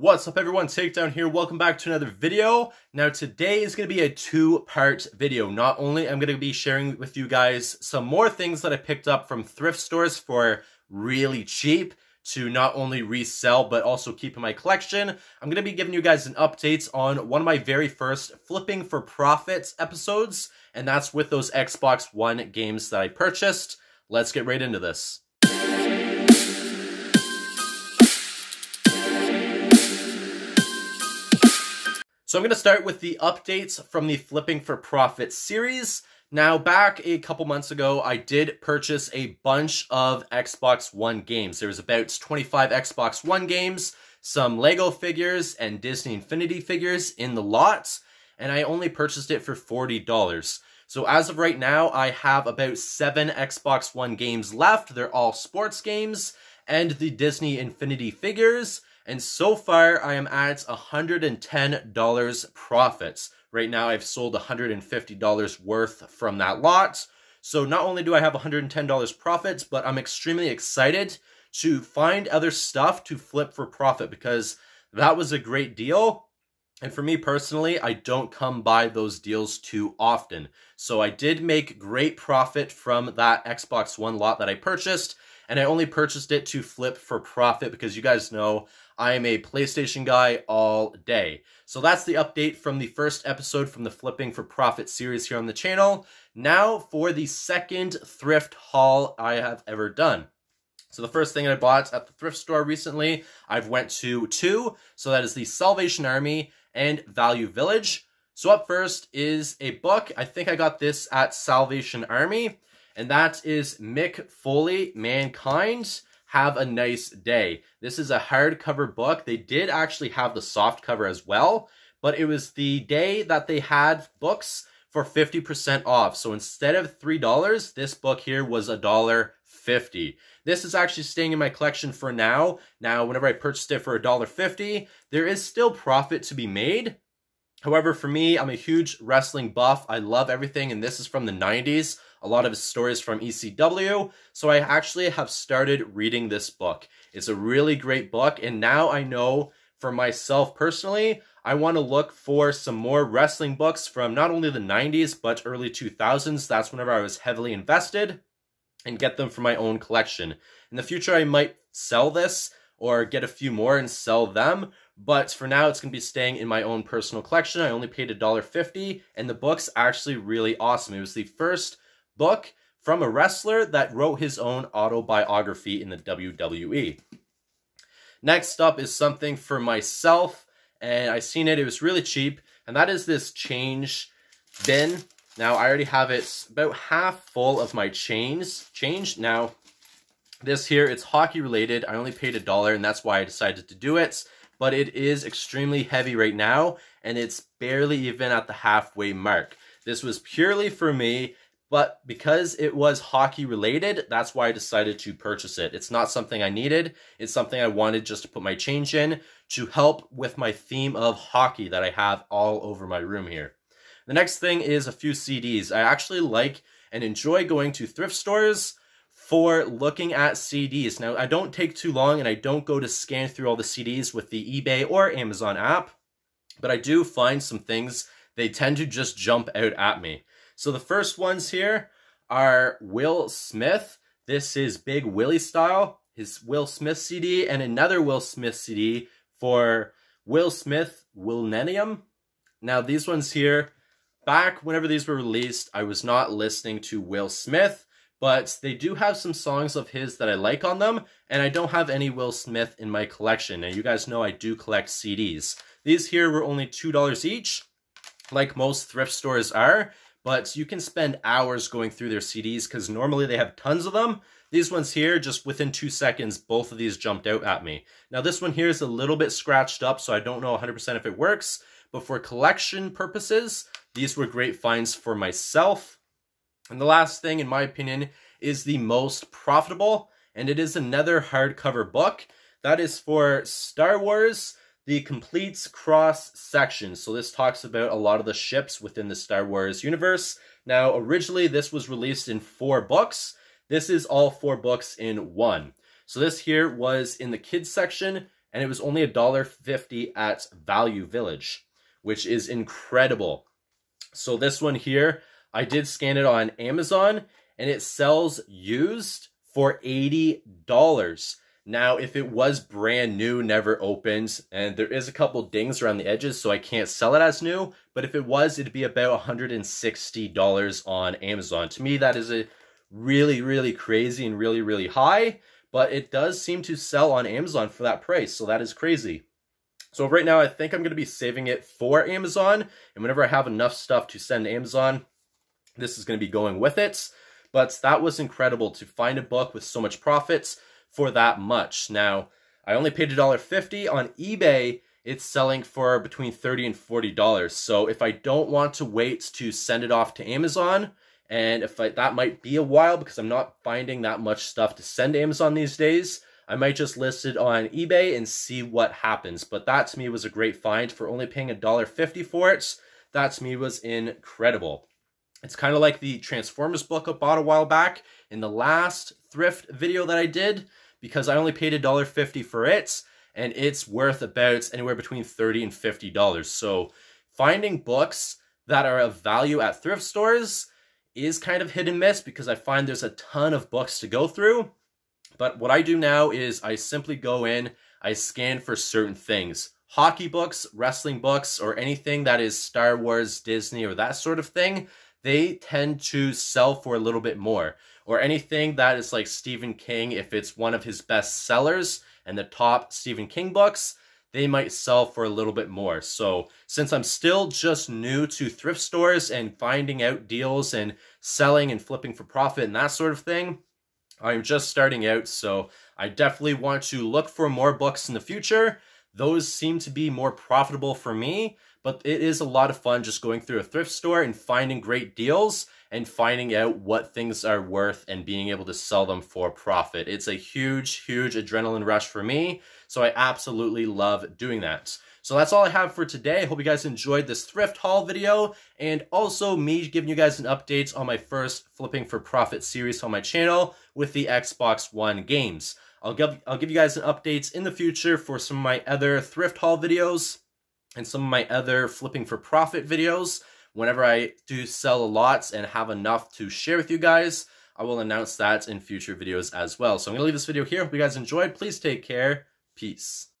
What's up everyone, Takedown here, welcome back to another video. Now today is going to be a two-part video. Not only I'm going to be sharing with you guys some more things that I picked up from thrift stores for really cheap to not only resell but also keep in my collection. I'm going to be giving you guys an update on one of my very first flipping for profits episodes and that's with those Xbox One games that I purchased. Let's get right into this. So I'm going to start with the updates from the Flipping for Profit series. Now, back a couple months ago, I did purchase a bunch of Xbox One games. There was about 25 Xbox One games, some Lego figures, and Disney Infinity figures in the lot, and I only purchased it for $40. So as of right now, I have about seven Xbox One games left. They're all sports games, and the Disney Infinity figures, and so far, I am at $110 profits. Right now, I've sold $150 worth from that lot. So not only do I have $110 profits, but I'm extremely excited to find other stuff to flip for profit because that was a great deal. And for me personally, I don't come by those deals too often. So I did make great profit from that Xbox One lot that I purchased and I only purchased it to flip for profit because you guys know I am a PlayStation guy all day. So that's the update from the first episode from the Flipping for Profit series here on the channel. Now for the second thrift haul I have ever done. So the first thing I bought at the thrift store recently, I've went to two. So that is the Salvation Army and Value Village. So up first is a book. I think I got this at Salvation Army and that is Mick Foley, Mankind. Have a nice day. This is a hardcover book. They did actually have the soft cover as well, but it was the day that they had books for 50% off. So instead of $3, this book here was a dollar 50. This is actually staying in my collection for now. Now, whenever I purchased it for a dollar 50, there is still profit to be made. However, for me, I'm a huge wrestling buff. I love everything, and this is from the 90s a lot of his stories from ECW. So I actually have started reading this book. It's a really great book, and now I know for myself personally, I want to look for some more wrestling books from not only the 90s but early 2000s. That's whenever I was heavily invested and get them for my own collection. In the future, I might sell this or get a few more and sell them. But for now, it's going to be staying in my own personal collection. I only paid $1.50, and the book's actually really awesome. It was the first book from a wrestler that wrote his own autobiography in the WWE. Next up is something for myself, and I seen it, it was really cheap, and that is this change bin. Now, I already have it about half full of my chains. Change. Now, this here, it's hockey related. I only paid a dollar, and that's why I decided to do it. But it is extremely heavy right now, and it's barely even at the halfway mark. This was purely for me but because it was hockey related, that's why I decided to purchase it. It's not something I needed. It's something I wanted just to put my change in to help with my theme of hockey that I have all over my room here. The next thing is a few CDs. I actually like and enjoy going to thrift stores for looking at CDs. Now, I don't take too long and I don't go to scan through all the CDs with the eBay or Amazon app, but I do find some things, they tend to just jump out at me. So the first ones here are Will Smith. This is Big Willie style, his Will Smith CD, and another Will Smith CD for Will Smith Willennium. Now these ones here, back whenever these were released, I was not listening to Will Smith, but they do have some songs of his that I like on them, and I don't have any Will Smith in my collection. Now you guys know I do collect CDs. These here were only $2 each, like most thrift stores are, but you can spend hours going through their CDs because normally they have tons of them. These ones here, just within two seconds, both of these jumped out at me. Now this one here is a little bit scratched up, so I don't know 100% if it works, but for collection purposes, these were great finds for myself. And the last thing, in my opinion, is the most profitable, and it is another hardcover book. That is for Star Wars the complete cross section. So this talks about a lot of the ships within the Star Wars universe. Now, originally this was released in four books. This is all four books in one. So this here was in the kids section, and it was only $1.50 at Value Village, which is incredible. So this one here, I did scan it on Amazon, and it sells used for $80. Now, if it was brand new, never opened, and there is a couple dings around the edges, so I can't sell it as new, but if it was, it'd be about $160 on Amazon. To me, that is a really, really crazy and really, really high, but it does seem to sell on Amazon for that price, so that is crazy. So right now, I think I'm going to be saving it for Amazon, and whenever I have enough stuff to send to Amazon, this is going to be going with it. But that was incredible to find a book with so much profits for that much. Now, I only paid $1.50 on eBay. It's selling for between $30 and $40. So if I don't want to wait to send it off to Amazon, and if I, that might be a while because I'm not finding that much stuff to send to Amazon these days, I might just list it on eBay and see what happens. But that to me was a great find for only paying $1.50 for it. That to me was incredible. It's kind of like the Transformers book I bought a while back in the last thrift video that I did because I only paid $1.50 for it and it's worth about anywhere between $30 and $50. So finding books that are of value at thrift stores is kind of hit and miss because I find there's a ton of books to go through. But what I do now is I simply go in, I scan for certain things. Hockey books, wrestling books, or anything that is Star Wars, Disney, or that sort of thing they tend to sell for a little bit more. Or anything that is like Stephen King, if it's one of his best sellers and the top Stephen King books, they might sell for a little bit more. So, since I'm still just new to thrift stores and finding out deals and selling and flipping for profit and that sort of thing, I'm just starting out. So, I definitely want to look for more books in the future. Those seem to be more profitable for me but it is a lot of fun just going through a thrift store and finding great deals and finding out what things are worth and being able to sell them for profit. It's a huge, huge adrenaline rush for me. So I absolutely love doing that. So that's all I have for today. I Hope you guys enjoyed this thrift haul video and also me giving you guys an update on my first flipping for profit series on my channel with the Xbox One games. I'll give I'll give you guys an updates in the future for some of my other thrift haul videos and some of my other flipping for profit videos. Whenever I do sell a lot and have enough to share with you guys, I will announce that in future videos as well. So I'm going to leave this video here. Hope you guys enjoyed. Please take care. Peace.